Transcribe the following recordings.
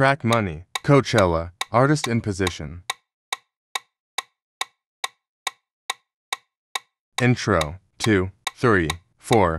Track Money, Coachella, Artist in Position. Intro, Two. Three. Four.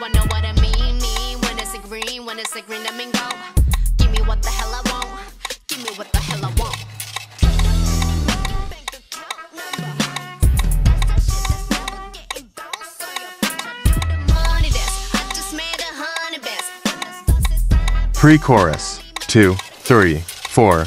I know what I mean. When it's a green, when it's a green, I mean go. Give me what the hell I want. Give me what the hell I want. Pre-chorus, two, three, four.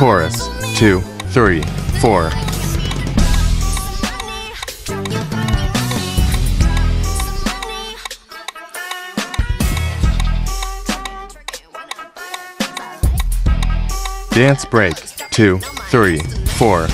Chorus, two, three, four. Dance break, two, three, four.